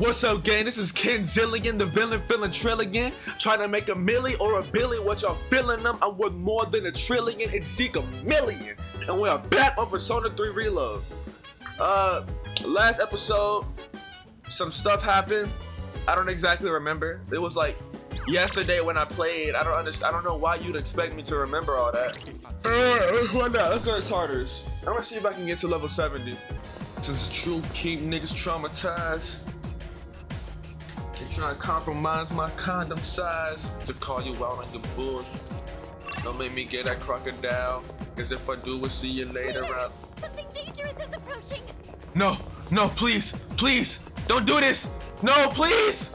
What's up, gang? This is Ken Zillion, the villain feeling trillion. Trying to make a milli or a billy. What y'all feeling them? I'm worth more than a trillion. It's Zeke a million. And we are back on Persona 3 Reload. Uh, last episode, some stuff happened. I don't exactly remember. It was like yesterday when I played. I don't understand. I don't know why you'd expect me to remember all that. Alright, why not? Let's go to Tartarus. I'm gonna see if I can get to level 70. Since truth keep niggas traumatized. They try to compromise my condom size to call you out on your bullshit. Don't make me get that crocodile. Cause if I do, we'll see you later out. Something dangerous is approaching. No, no, please, please, don't do this. No, please.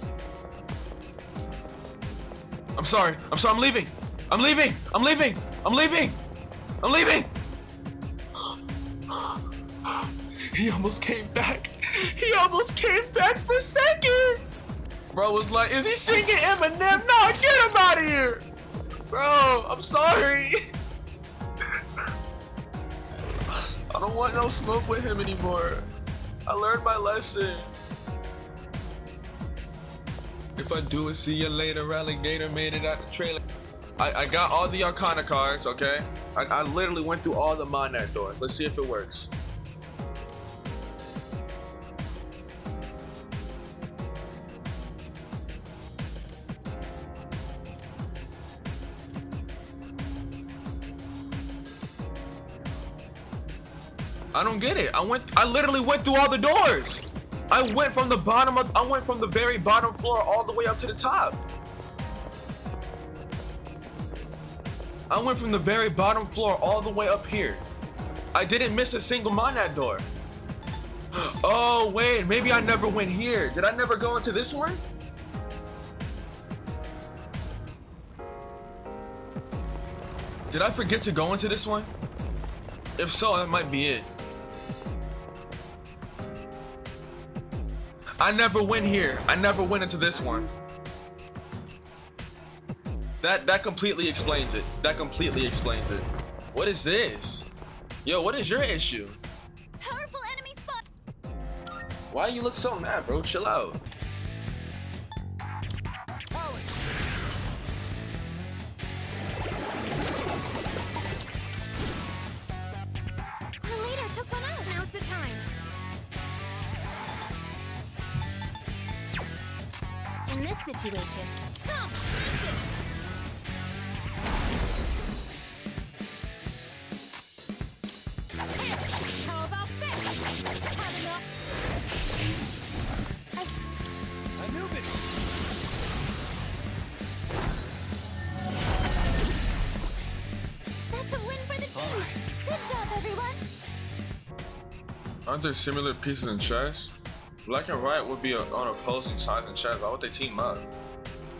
I'm sorry. I'm sorry. I'm leaving. I'm leaving. I'm leaving. I'm leaving. I'm leaving. He almost came back. He almost came back for seconds. Bro was like, is he singing Eminem? No, get him out of here. Bro, I'm sorry. I don't want no smoke with him anymore. I learned my lesson. If I do it, see you later. Alligator made it out the trailer. I, I got all the Arcana cards, okay? I, I literally went through all the Monad doors. Let's see if it works. I don't get it. I went I literally went through all the doors. I went from the bottom of I went from the very bottom floor all the way up to the top. I went from the very bottom floor all the way up here. I didn't miss a single monad door. Oh wait, maybe I never went here. Did I never go into this one? Did I forget to go into this one? If so, that might be it. I never went here. I never went into this one. That that completely explains it. That completely explains it. What is this? Yo, what is your issue? Powerful enemy spot. Why you look so mad, bro? Chill out. Similar pieces in chess? Black and white would be on opposing sides in chess. Why would they team up?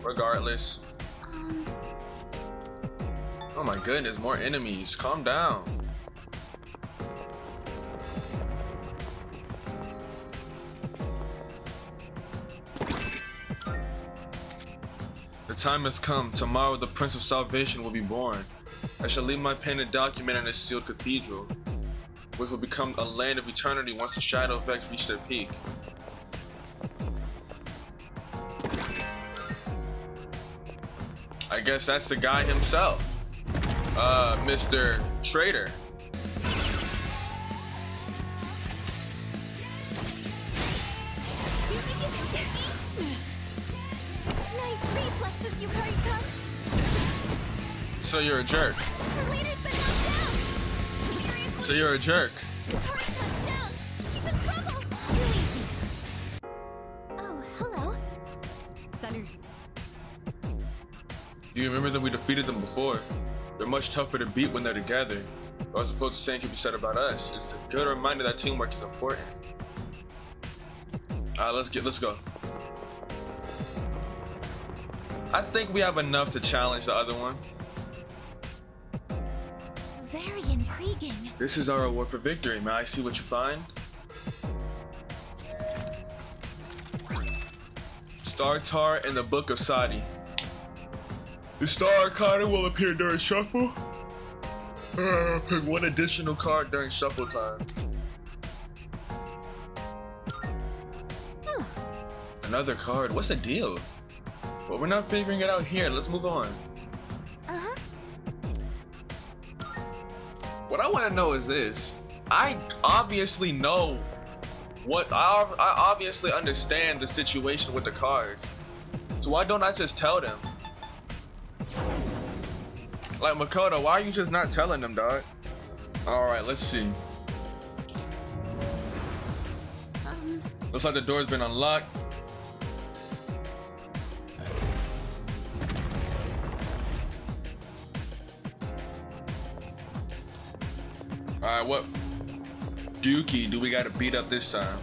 Regardless. Oh my goodness, more enemies. Calm down. The time has come. Tomorrow the Prince of Salvation will be born. I shall leave my painted document in a sealed cathedral, which will become a land of eternity once the shadow effects reach their peak. I guess that's the guy himself. Uh, Mr. Trader. nice reflexes, Yukari-chan. So you're a jerk. So you're a jerk. You remember that we defeated them before. They're much tougher to beat when they're together. As opposed to saying can be said about us. It's a good reminder that teamwork is important. Alright, let's get let's go. I think we have enough to challenge the other one. This is our award for victory. May I see what you find? Star Tarot and the Book of Sadi. The Star Arcana will appear during shuffle. Uh, pick one additional card during shuffle time. Another card. What's the deal? Well, we're not figuring it out here. Let's move on. What I want to know is this. I obviously know what I, I obviously understand the situation with the cards. So why don't I just tell them? Like Makoto, why are you just not telling them, dog? All right, let's see. Um, Looks like the door's been unlocked. All right, what Dookie do we got to beat up this time?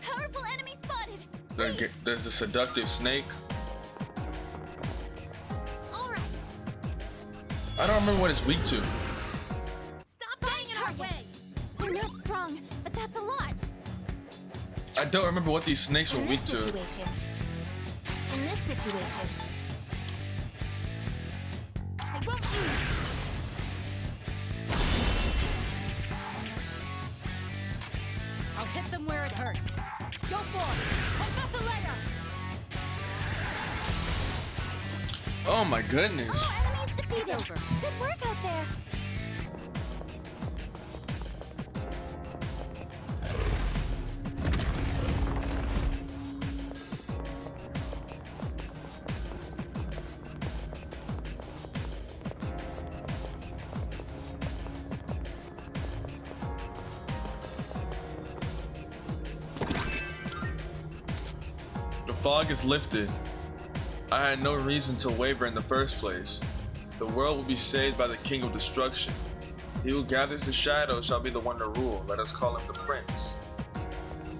powerful enemy spotted. There- There's the seductive snake. all right. I don't remember what it's weak to. Don't remember what these snakes were weak this to. situation. In this situation. I won't lose. I'll hit them where it hurts. Go for it. Professor Layup. Oh my goodness. Oh, enemies defeated. Over. Good work out there. Is lifted. I had no reason to waver in the first place. The world will be saved by the King of Destruction. He who gathers the shadows shall be the one to rule. Let us call him the Prince.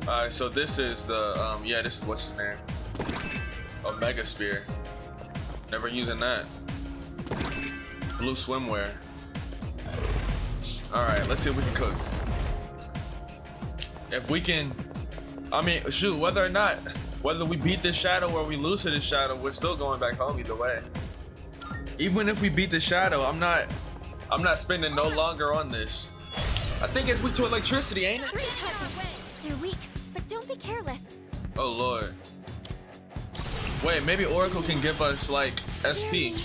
Alright, so this is the, um, yeah, this is what's his name? Omega Spear. Never using that. Blue swimwear. Alright, let's see if we can cook. If we can I mean, shoot, whether or not, whether we beat the shadow or we lose to the shadow, we're still going back home either way. Even if we beat the shadow, I'm not, I'm not spending no longer on this. I think it's weak to electricity, ain't it? Three cuts away. They're weak, but don't be careless. Oh lord. Wait, maybe Oracle can give us like SP.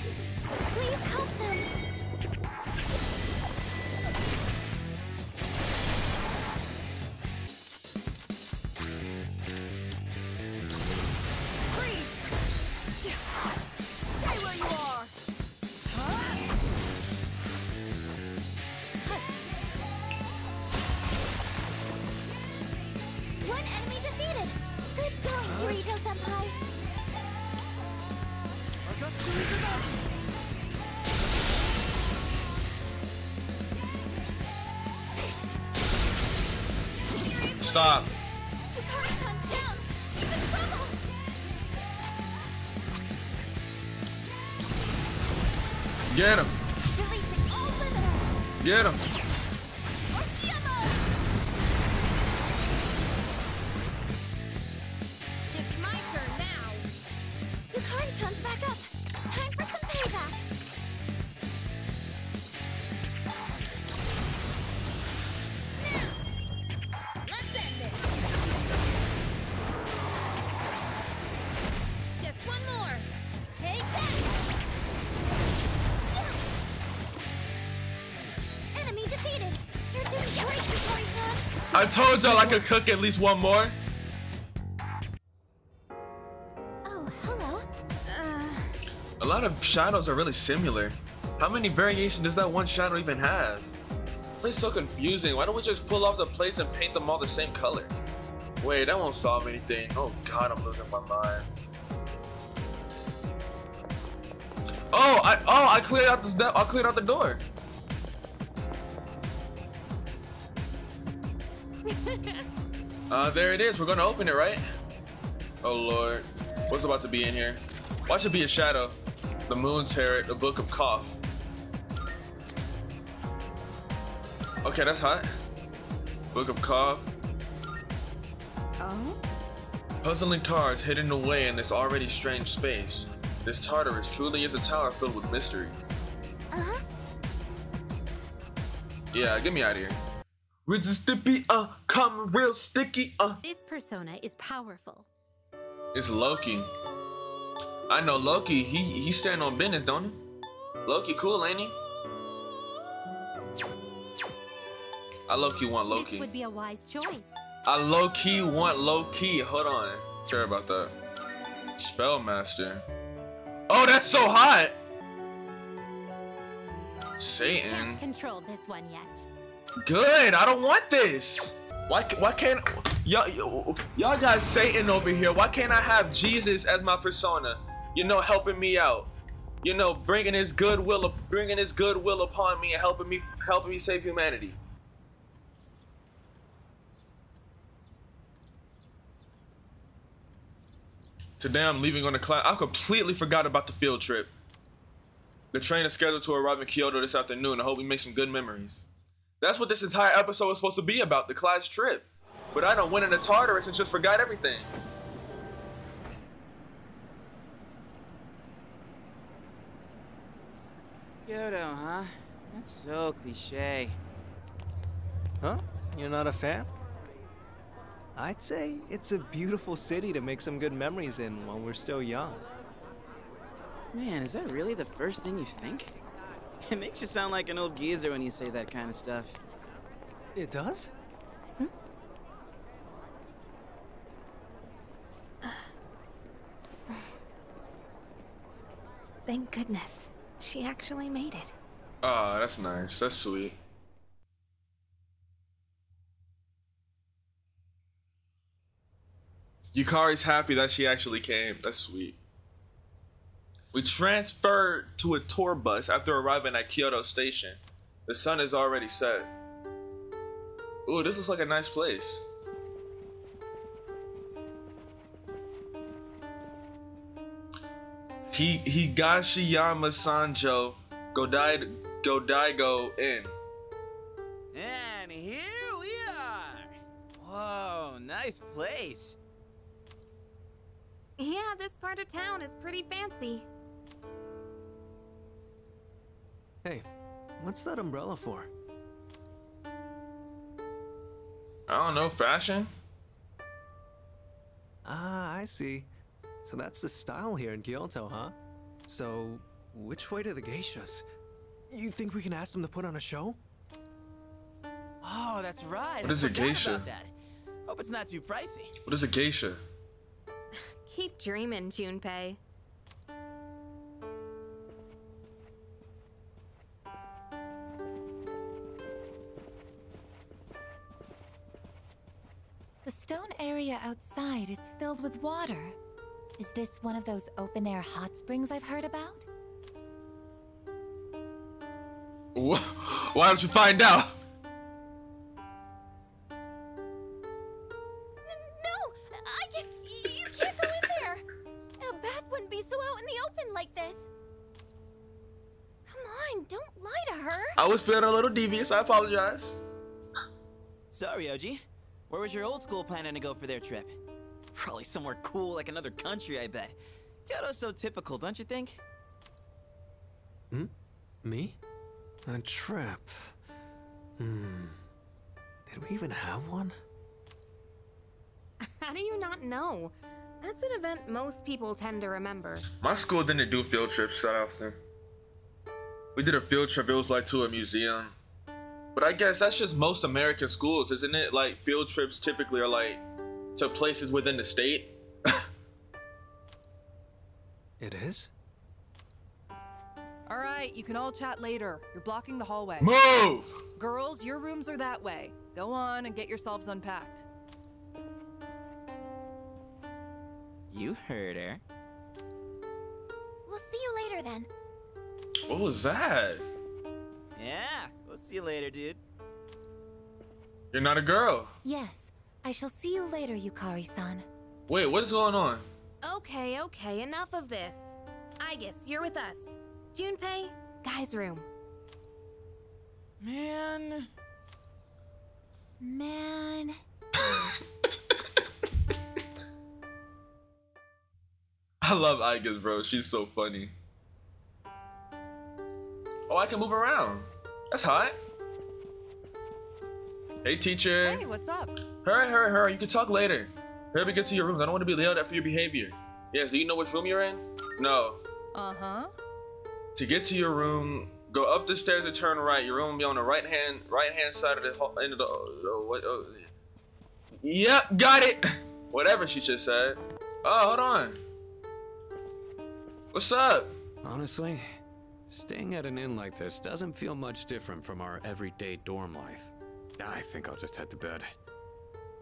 Told y'all I could cook at least one more. Oh, hello. Uh, A lot of shadows are really similar. How many variations does that one shadow even have? It's so confusing. Why don't we just pull off the plates and paint them all the same color? Wait, that won't solve anything. Oh god, I'm losing my mind. Oh, I oh I cleared out this I cleared out the door. Uh, there it is. We're gonna open it, right? Oh lord, what's about to be in here? Watch it be a shadow. The Moon Tarot, the Book of Cough. Okay, that's hot. Book of Cough. oh? Puzzling cards hidden away in this already strange space. This Tartarus truly is a tower filled with mysteries. Uh-huh. Yeah, get me out of here. Resistippy, uh, come real sticky, uh. This persona is powerful. It's Loki. I know Loki, he he stand on business, don't he? Loki cool, ain't he? I low-key want This would be a wise choice. I low-key want low-key. Hold on. Care about that. Spellmaster. Oh, that's so hot! Satan. Can't control this one yet. Good. I don't want this. Why? Why can't y'all y'all got Satan over here? Why can't I have Jesus as my persona? You know, helping me out. You know, bringing His goodwill, bringing His goodwill upon me and helping me, helping me save humanity. Today I'm leaving on a class. I completely forgot about the field trip. The train is scheduled to arrive in Kyoto this afternoon. I hope we make some good memories. That's what this entire episode was supposed to be about, the class trip. But I don't went into Tartarus and just forgot everything. Kyoto, huh? That's so cliche. Huh? You're not a fan? I'd say it's a beautiful city to make some good memories in while we're still young. Man, is that really the first thing you think? It makes you sound like an old geezer when you say that kind of stuff. It does? Thank goodness. She actually made it. Ah, that's nice. That's sweet. Yukari's happy that she actually came. That's sweet. We transferred to a tour bus after arriving at Kyoto Station. The sun is already set. Ooh, this looks like a nice place. He Higashiyama Sanjo Godai Godaigo Inn. And here we are! Whoa, nice place. Yeah, this part of town is pretty fancy. Hey, what's that umbrella for? I don't know, fashion? Ah, I see. So that's the style here in Kyoto, huh? So, which way to the geishas? You think we can ask them to put on a show? Oh, that's right. What I is a geisha? That. Hope it's not too pricey. What is a geisha? Keep dreaming, Junpei. Is filled with water. Is this one of those open air hot springs I've heard about? Why don't you find out? No! I guess you can't go in there! A bath wouldn't be so out in the open like this. Come on, don't lie to her. I was feeling a little devious. I apologize. Sorry, Oji. Where was your old school planning to go for their trip? Probably somewhere cool like another country, I bet. Kyoto's so typical, don't you think? Hmm? Me? A trip. Hmm. Did we even have one? How do you not know? That's an event most people tend to remember. My school didn't do field trips that often. We did a field trip, it was like to a museum. But I guess that's just most American schools, isn't it? Like field trips typically are like to places within the state. It is? All right, you can all chat later. You're blocking the hallway. Move! Girls, your rooms are that way. Go on and get yourselves unpacked. You heard her. We'll see you later then. What was that? Yeah, we'll see you later, dude. You're not a girl. Yes, I shall see you later, Yukari-san. Wait, what is going on? Okay, okay, enough of this. I guess you're with us. Junpei, guy's room. Man. Man. I love Aigis, bro. She's so funny. Oh, I can move around. That's hot. Hey, teacher. Hey, what's up? Hurry, hurry, hurry. You can talk later. Hurry, we get to your rooms. I don't want to be yelled at for your behavior. Yes, do you know which room you're in? No. Uh-huh. To get to your room, go up the stairs and turn right. Your room will be on the right hand right hand side of the ho- end of the. Oh, what, oh. Yep, got it. Whatever she just said. Oh, hold on. What's up? Honestly, staying at an inn like this doesn't feel much different from our everyday dorm life. I think I'll just head to bed.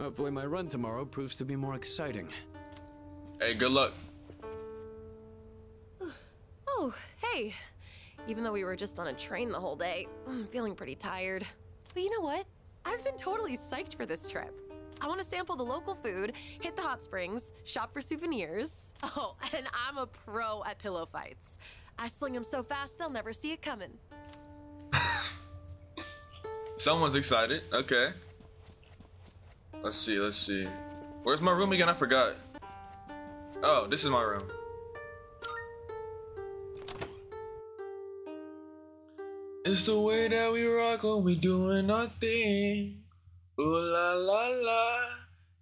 Hopefully my run tomorrow proves to be more exciting. Hey, good luck. Oh, hey. Even though we were just on a train the whole day, I'm feeling pretty tired. But you know what? I've been totally psyched for this trip. I want to sample the local food, hit the hot springs, shop for souvenirs. Oh, and I'm a pro at pillow fights. I sling them so fast they'll never see it coming. Someone's excited. Okay. Let's see, let's see. Where's my room again? I forgot. Oh, this is my room. It's the way that we rock when we doing our thing. Ooh la la la.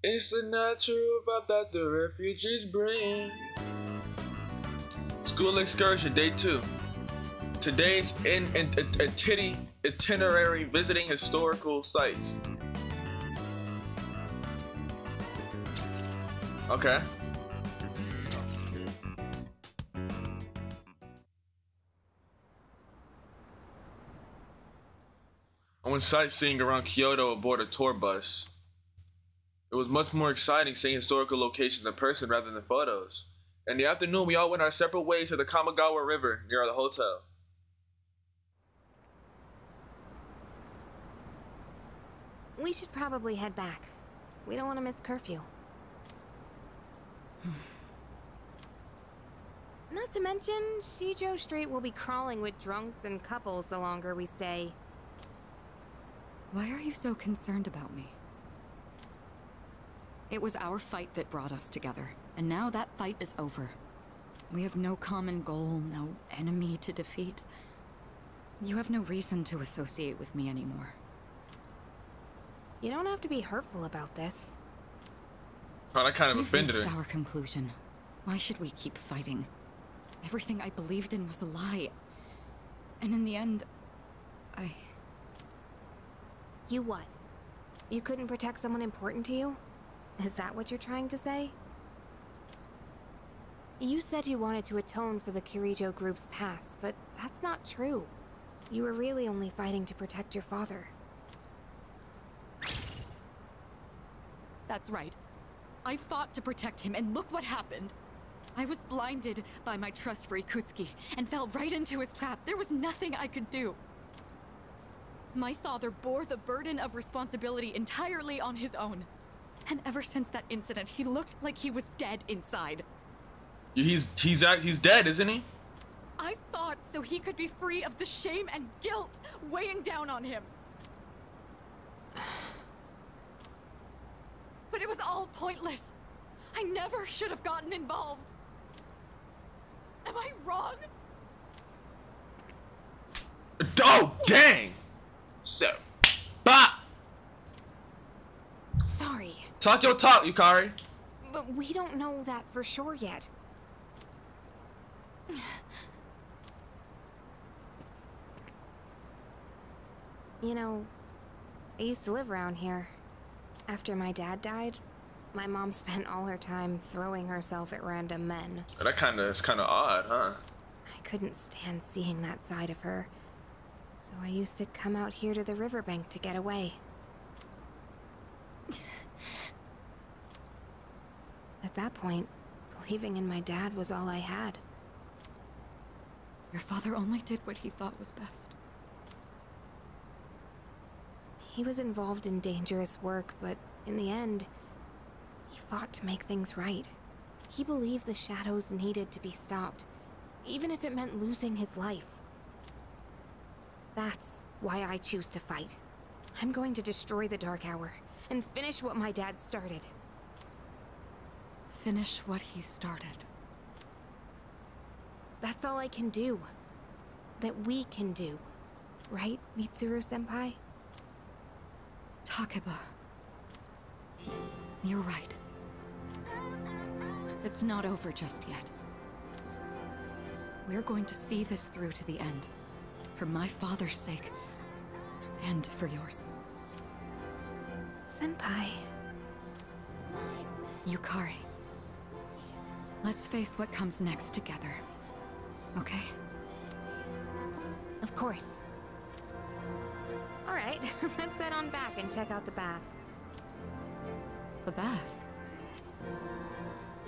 It's the natural vibe that the refugees bring. School excursion day two. Today's in, in, a, a titty itinerary visiting historical sites. Okay. I went sightseeing around Kyoto aboard a tour bus. It was much more exciting seeing historical locations in person rather than photos. In the afternoon, we all went our separate ways to the Kamogawa River near the hotel. We should probably head back. We don't want to miss curfew. Not to mention, Shijo Street will be crawling with drunks and couples the longer we stay. Why are you so concerned about me? It was our fight that brought us together, and now that fight is over. We have no common goal, no enemy to defeat. You have no reason to associate with me anymore. You don't have to be hurtful about this. That kind of We've offended reached her. our conclusion. Why should we keep fighting? Everything I believed in was a lie. And in the end, I... You what? You couldn't protect someone important to you? Is that what you're trying to say? You said you wanted to atone for the Kirijo group's past, but that's not true. You were really only fighting to protect your father. That's right. I fought to protect him, and look what happened. I was blinded by my trust for Ikutsuki, and fell right into his trap. There was nothing I could do. My father bore the burden of responsibility entirely on his own. And ever since that incident, he looked like he was dead inside. He's he's act he's dead, isn't he? I fought so he could be free of the shame and guilt weighing down on him. But it was all pointless. I never should have gotten involved. Am I wrong? Oh dang! So, bop. Sorry, Talk your talk, Yukari. but we don't know that for sure yet. You know, I used to live around here. After my dad died, my mom spent all her time throwing herself at random men. That kind of is kind of odd, huh? I couldn't stand seeing that side of her. So I used to come out here to the riverbank to get away. At that point, believing in my dad was all I had. Your father only did what he thought was best. He was involved in dangerous work, but in the end, he fought to make things right. He believed the shadows needed to be stopped, even if it meant losing his life. That's why I choose to fight. I'm going to destroy the Dark Hour and finish what my dad started. Finish what he started. That's all I can do. That we can do. Right, Mitsuru senpai? Takeba. You're right. It's not over just yet. We're going to see this through to the end. For my father's sake. And for yours. Senpai. Yukari. Let's face what comes next together. Okay? Of course. Alright, let's head on back and check out the bath. The bath.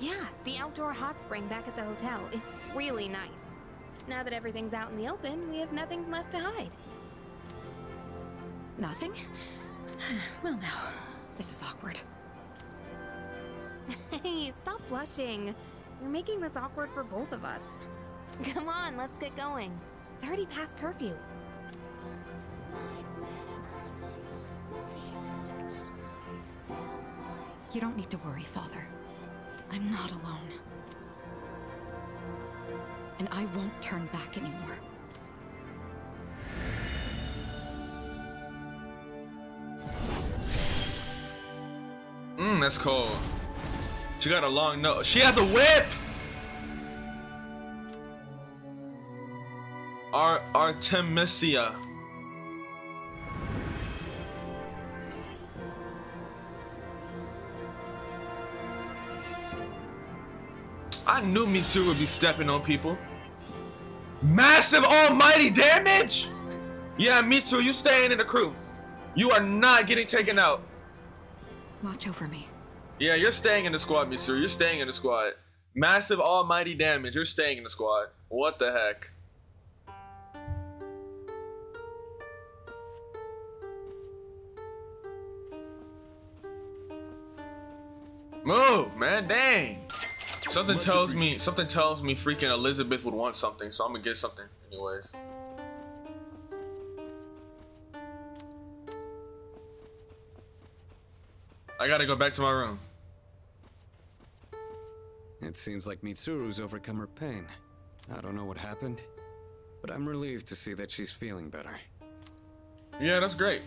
Yeah, the outdoor hot spring back at the hotel. It's really nice. Now that everything's out in the open, we have nothing left to hide. Nothing? well now, this is awkward. Hey, stop blushing. You're making this awkward for both of us. Come on, let's get going. It's already past curfew. You don't need to worry, Father. I'm not alone. And I won't turn back anymore. Mmm, that's cold. She got a long nose. She has a whip! Ar Artemisia. I knew Mitsuru would be stepping on people. Massive almighty damage! Yeah, Mitsuru, you staying in the crew. You are not getting taken out. Watch over me. Yeah, you're staying in the squad, Mitsuru. You're staying in the squad. Massive almighty damage. You're staying in the squad. What the heck? Move, man. Dang. Something tells me, something tells me freaking Elizabeth would want something, so I'm gonna get something anyways. I gotta go back to my room. It seems like Mitsuru's overcome her pain. I don't know what happened, but I'm relieved to see that she's feeling better. Yeah, that's great.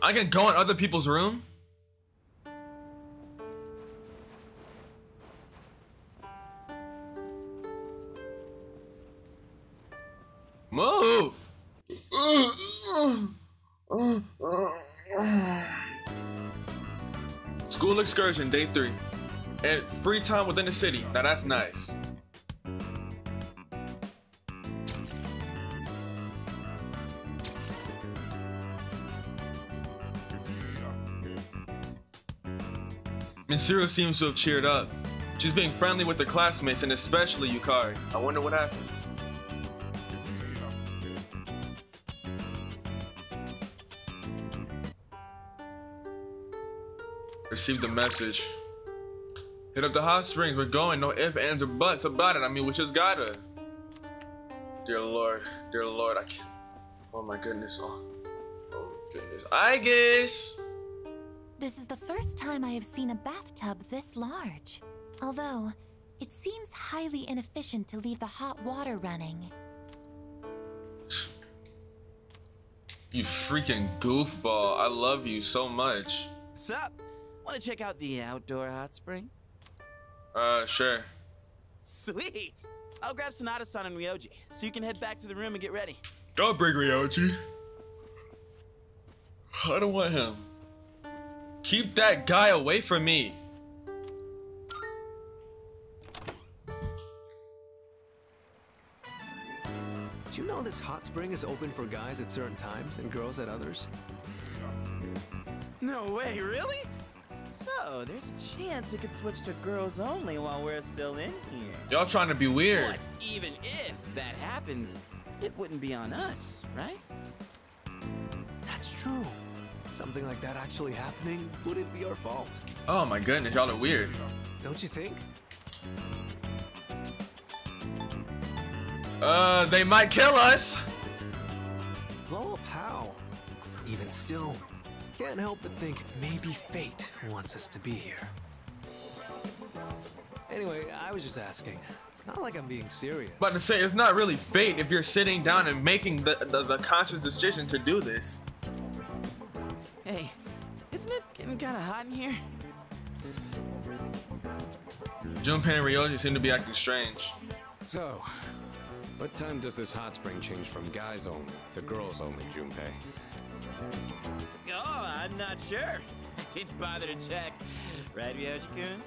I can go in other people's room? Move! School excursion, day three. And free time within the city. Now that's nice. Mitsuru seems to have cheered up. She's being friendly with her classmates and especially Yukari. I wonder what happened. Received the message. Hit up the hot springs. We're going. No ifs, ands, or buts about it. I mean, we just gotta. Dear Lord. Dear Lord. I can't. Oh my goodness. Oh, oh goodness. I guess. This is the first time I have seen a bathtub this large. Although, it seems highly inefficient to leave the hot water running. You freaking goofball. I love you so much. Sup? Want to check out the outdoor hot spring? Uh, sure. Sweet! I'll grab Sanada-san and Ryoji, so you can head back to the room and get ready. Don't bring Ryoji. I don't want him. Keep that guy away from me. Do you know this hot spring is open for guys at certain times and girls at others? No way, really? So, there's a chance it could switch to girls only while we're still in here. Y'all trying to be weird. But even if that happens, it wouldn't be on us, right? That's true. Something like that actually happening wouldn't be our fault. Oh my goodness, y'all are weird. Don't you think? Uh, they might kill us. Blow up how? Even still, can't help but think maybe fate wants us to be here. Anyway, I was just asking. It's not like I'm being serious. But to say it's not really fate if you're sitting down and making the, the, the conscious decision to do this. Hey, isn't it getting kind of hot in here? Junpei and Ryoji seem to be acting strange. So, what time does this hot spring change from guys only to girls only, Junpei? Oh, I'm not sure. I didn't bother to check. Right, Ryoji-kun?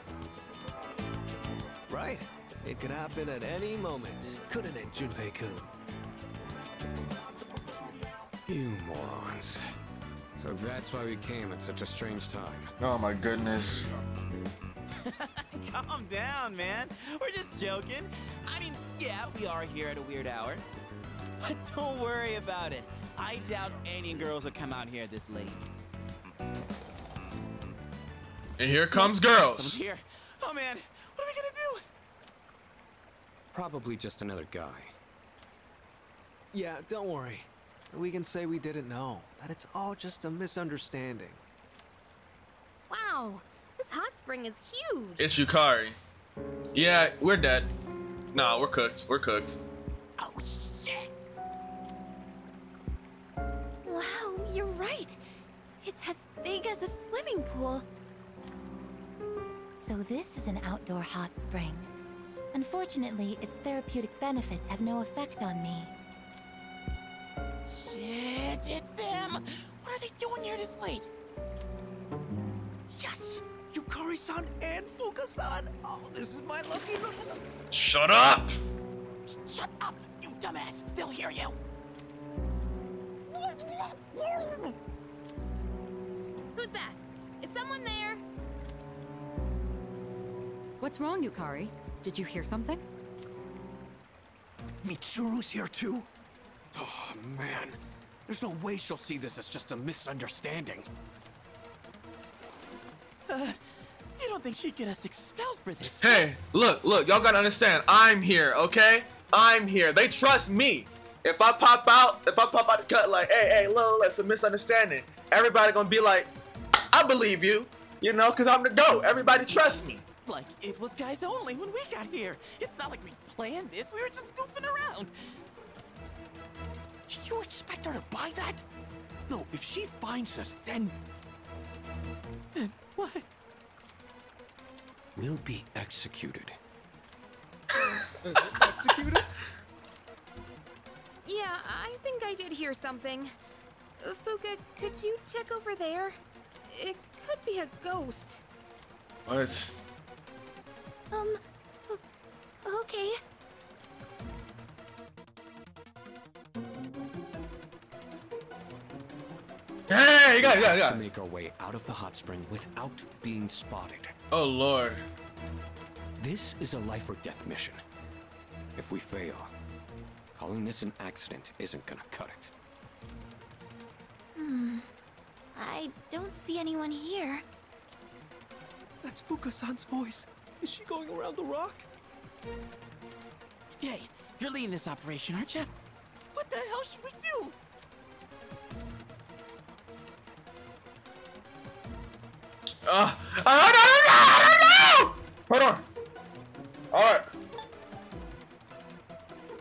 Right. It could happen at any moment, couldn't it, Junpei-kun? You morons. So that's why we came at such a strange time. Oh my goodness. Calm down, man. We're just joking. I mean, yeah, we are here at a weird hour. But don't worry about it. I doubt any girls will come out here this late. And here comes Someone's girls. here. Oh man, what are we gonna do? Probably just another guy. Yeah, don't worry. We can say we didn't know. That it's all just a misunderstanding. Wow, this hot spring is huge. It's Yukari. Yeah, we're dead. Nah, we're cooked. We're cooked. Oh you're right. It's as big as a swimming pool. So this is an outdoor hot spring. Unfortunately, its therapeutic benefits have no effect on me. Shit, it's them! What are they doing here this late? Yes! Yukari-san and Fuuka-san! Oh, this is my lucky little... Shut up! Shut up, you dumbass! They'll hear you! Who's that? Is someone there? What's wrong, Yukari? Did you hear something? Mitsuru's here too? Oh, man. There's no way she'll see this as just a misunderstanding. Uh, you don't think she'd get us expelled for this? Hey, look, look, y'all gotta understand. I'm here, okay? I'm here. They trust me. If I pop out, if I pop out the cut like, hey, hey, look, look, it's a misunderstanding. Everybody gonna be like, I believe you, you know, cause I'm the GOAT. Everybody trusts me. Like, it was guys only when we got here. It's not like we planned this, we were just goofing around. Do you expect her to buy that? No, if she finds us, then Then what? we'll be executed. Executed? Yeah, I think I did hear something. Uh, Fuuka, could you check over there? It could be a ghost. What? Um, okay. Hey, you got, you got, you To make our way out of the hot spring without being spotted. Oh lord. This is a life or death mission. If we fail, calling this an accident isn't gonna cut it. Hmm. I don't see anyone here. That's Fuuka-san's voice. Is she going around the rock? Yay! you're leading this operation, aren't you? What the hell should we do? Uh, I don't know, I don't know! Hold on. Alright.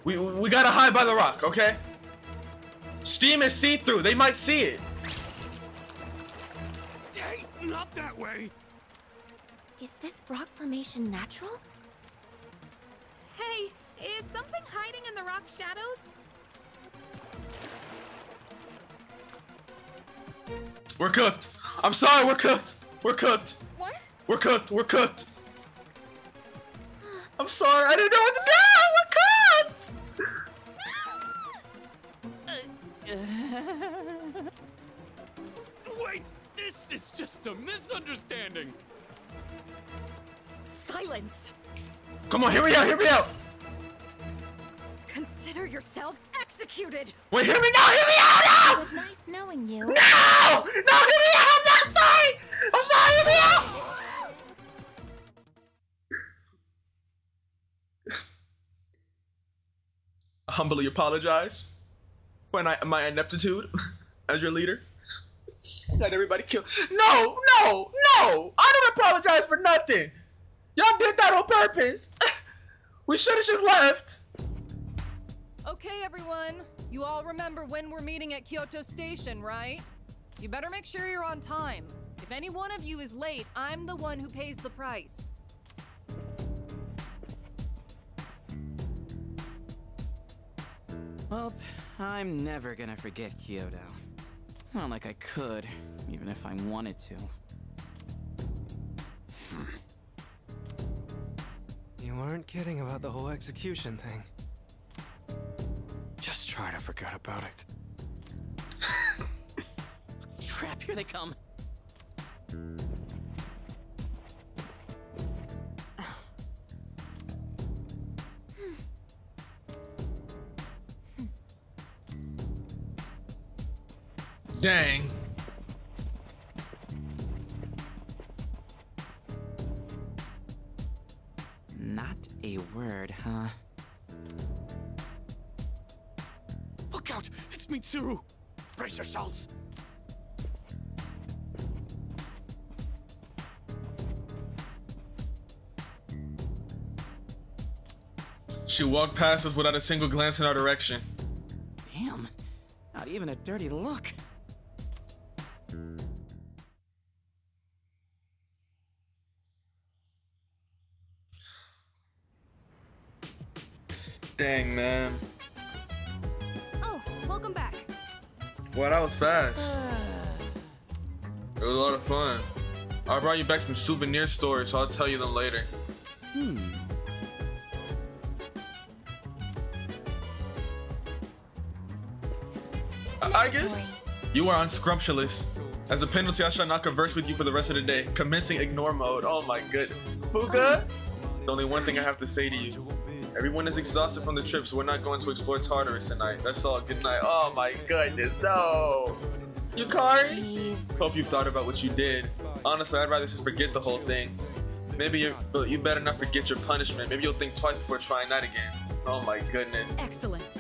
We, we gotta hide by the rock, okay? Steam is see-through. They might see it. Hey, not that way! Is this rock formation natural? Hey, is something hiding in the rock shadows? We're cooked. I'm sorry, we're cooked. We're cooked. What? We're cooked. We're cooked. I'm sorry, I didn't know what to do. Wait, this is just a misunderstanding! Silence! Come on, hear me out. Hear me out. Consider yourselves executed! Wait, hear me now. Hear me out ah! It was nice knowing you. No! No, hear me out. I'm not sorry. I'm sorry. Hear me out. I humbly apologize for my, my ineptitude as your leader. Let everybody kill. No, no, no! I don't apologize for nothing. Y'all did that on purpose. we should have just left. Okay, everyone. You all remember when we're meeting at Kyoto Station, right? You better make sure you're on time. If any one of you is late, I'm the one who pays the price. Well, I'm never gonna forget Kyoto. Not like I could, even if I wanted to. Hmm. You weren't kidding about the whole execution thing. Just try to forget about it. Crap, here they come. Dang. Not a word, huh? Look out! It's Mitsuru! Brace yourselves! She walked past us without a single glance in our direction. Damn. Not even a dirty look. Dang, man. Oh, welcome back. Wow, that was fast. It was a lot of fun. I brought you back some souvenir stores, so I'll tell you them later. Hmm. I, I guess you are unscrumptious. As a penalty, I shall not converse with you for the rest of the day. Commencing ignore mode. Oh my goodness. Fuuka? There's only one thing I have to say to you. Everyone is exhausted from the trip, so we're not going to explore Tartarus tonight. That's all. Good night. Oh my goodness. No. Yukari? Jeez. Hope you've thought about what you did. Honestly, I'd rather just forget the whole thing. Maybe you you better not forget your punishment. Maybe you'll think twice before trying that again. Oh my goodness. Excellent.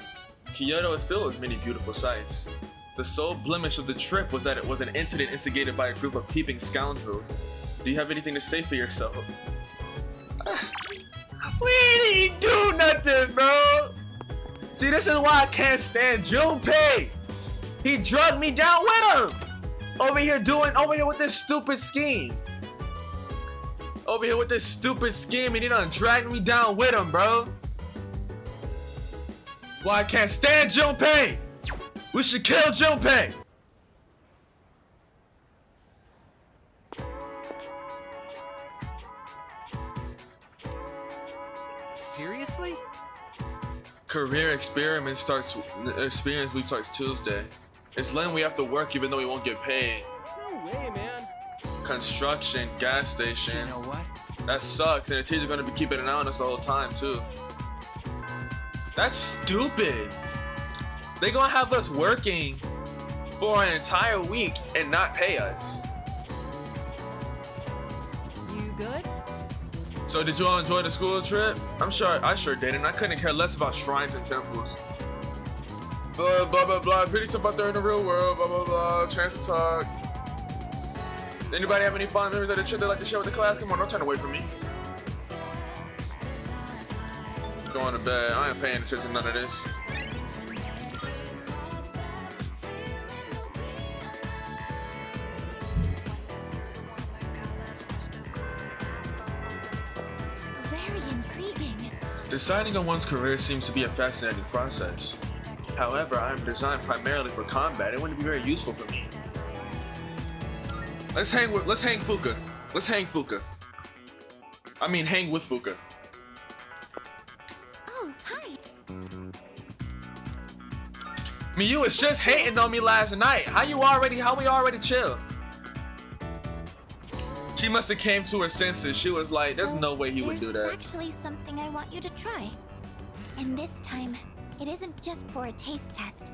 Kyoto is filled with many beautiful sights. The sole blemish of the trip was that it was an incident instigated by a group of peeping scoundrels. Do you have anything to say for yourself? we didn't do nothing, bro. See, this is why I can't stand Junpei. He drugged me down with him. Over here doing, over here with this stupid scheme. Over here with this stupid scheme, and he done dragged me down with him, bro. Why I can't stand Junpei. We should kill Junpei. Seriously? Career experiment starts. Experience week starts Tuesday. It's then we have to work even though we won't get paid. No way, man. Construction, gas station. You know what? That sucks, and the teacher's gonna be keeping an eye on us the whole time too. That's stupid. They gonna have us working for an entire week and not pay us. You good? So did you all enjoy the school trip? I'm sure I sure did, and I couldn't care less about shrines and temples. Blah blah blah blah. Pretty tough out there in the real world. Blah blah blah. Chance to talk. Anybody have any fond memories of the trip they'd like to share with the class? Come on, don't turn away from me. Going to bed. I ain't paying attention to none of this. Deciding on one's career seems to be a fascinating process. However, I am designed primarily for combat. It wouldn't be very useful for me. Let's hang with let's hang Fuuka. Let's hang Fuuka. I mean hang with Fuuka. Oh, hi. I mean was just hating on me last night. How you already how we already chill? She must have came to her senses. She was like, there's So, no way he would do that." There's actually something I want you to try. And this time, it isn't just for a taste test.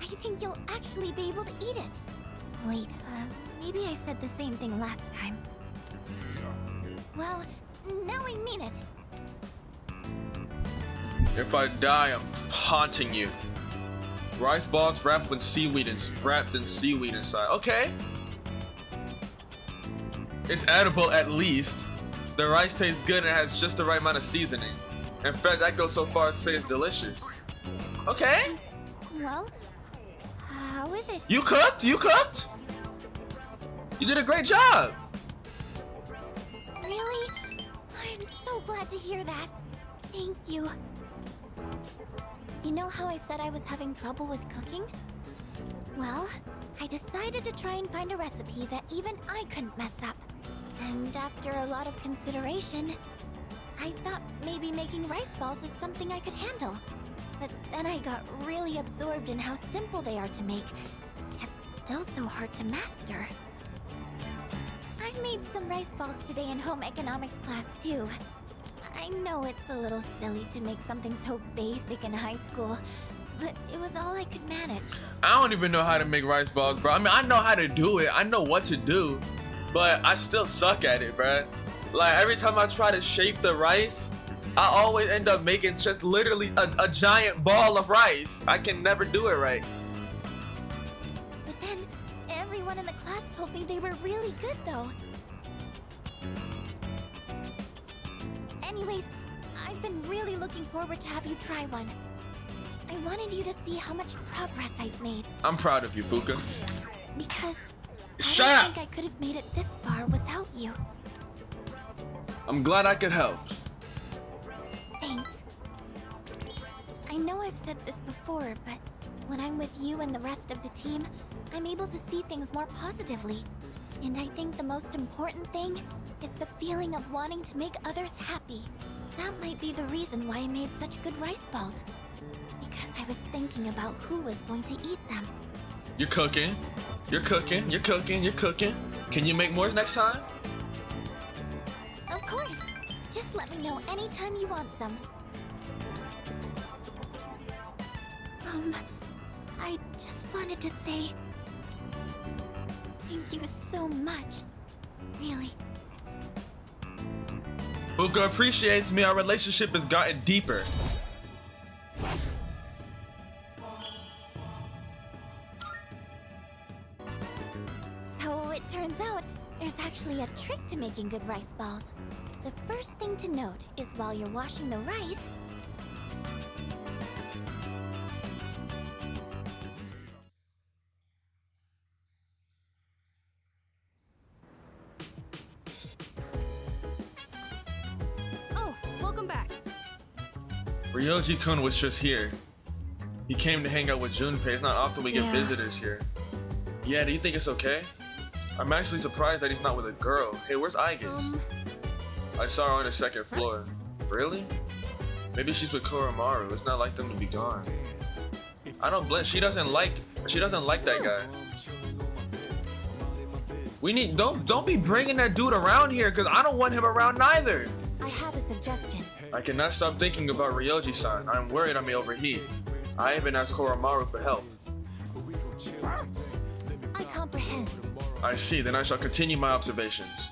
I think you'll actually be able to eat it. Wait, uh, maybe I said the same thing last time. Well, now I mean it. If I die, I'm haunting you. Rice balls wrapped with seaweed and wrapped in seaweed inside. Okay. It's edible at least. The rice tastes good and has just the right amount of seasoning. In fact, I go so far as to say it's delicious. Okay. Well, how is it? You cooked? You cooked? You did a great job. Really? I'm so glad to hear that. Thank you. You know how I said I was having trouble with cooking? Well, I decided to try and find a recipe that even I couldn't mess up. And after a lot of consideration, I thought maybe making rice balls is something I could handle. But then I got really absorbed in how simple they are to make, yet still so hard to master. I made some rice balls today in home economics class too. I know it's a little silly to make something so basic in high school, but it was all I could manage. I don't even know how to make rice balls, bro. I mean, I know how to do it. I know what to do, but I still suck at it, bro. Like every time I try to shape the rice, I always end up making just literally a, a giant ball of rice. I can never do it right. But then, everyone in the class told me they were really good though. Anyways, I've been really looking forward to have you try one. I wanted you to see how much progress I've made. I'm proud of you, Fuuka. Because Shut I don't up! think I could have made it this far without you. I'm glad I could help. Thanks. I know I've said this before, but when I'm with you and the rest of the team, I'm able to see things more positively. And I think the most important thing is the feeling of wanting to make others happy. That might be the reason why I made such good rice balls. Because I was thinking about who was going to eat them. You're cooking. You're cooking. You're cooking. You're cooking. Can you make more next time? Of course! Just let me know anytime you want some. Um, I just wanted to say... Thank you so much. Really. Fuuka appreciates me. Our relationship has gotten deeper. Trick to making good rice balls. The first thing to note is while you're washing the rice, Oh, welcome back. Ryoji Kun was just here. He came to hang out with Junpei. It's not often we get visitors here. Yeah, do you think it's okay? I'm actually surprised that he's not with a girl. Hey, where's Aigis? Um, I saw her on the second floor. Really? Maybe she's with Koromaru. It's not like them to be gone. I don't blame. She doesn't like. She doesn't like that guy. We need. Don't don't be bringing that dude around here, cause I don't want him around neither. I have a suggestion. I cannot stop thinking about Ryoji-san. I'm worried I may overheat. I even asked Koromaru for help. I see. Then I shall continue my observations.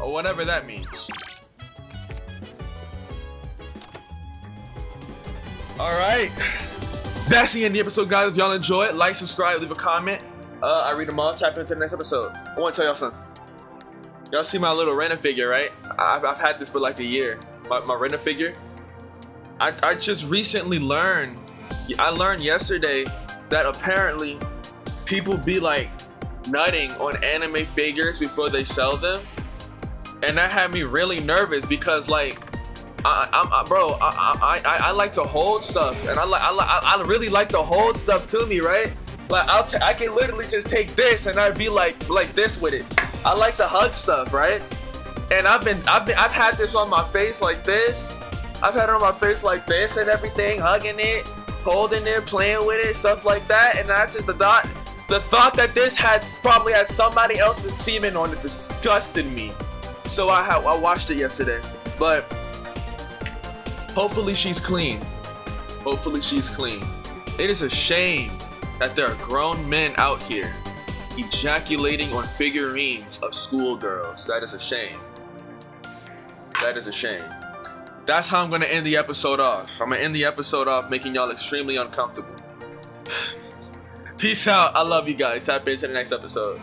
Or whatever that means. All right. That's the end of the episode, guys. If y'all enjoy it, like, subscribe, leave a comment. Uh, I read them all. Tap into the next episode. I want to tell y'all something. Y'all see my little Rena figure, right? I've, I've had this for like a year. My, my Rena figure. I, I just recently learned. I learned yesterday that apparently people be like nutting on anime figures before they sell them, and that had me really nervous because like I, I'm, I, bro, I, I, I, like to hold stuff, and I like, I, I I really like to hold stuff to me, right? Like I'll, t- I can literally just take this and I'd be like, like this with it. I like to hug stuff, right? And I've been, I've been, I've had this on my face like this. I've had it on my face like this and everything, hugging it, holding it, playing with it, stuff like that. And that's just the thought. The thought that this has probably had somebody else's semen on it disgusted me. So I I watched it yesterday, but hopefully she's clean. Hopefully she's clean. It is a shame that there are grown men out here ejaculating on figurines of schoolgirls. That is a shame. That is a shame. That's how I'm gonna end the episode off. I'm gonna end the episode off making y'all extremely uncomfortable. Peace out. I love you guys. Tap into the next episode.